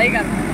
可以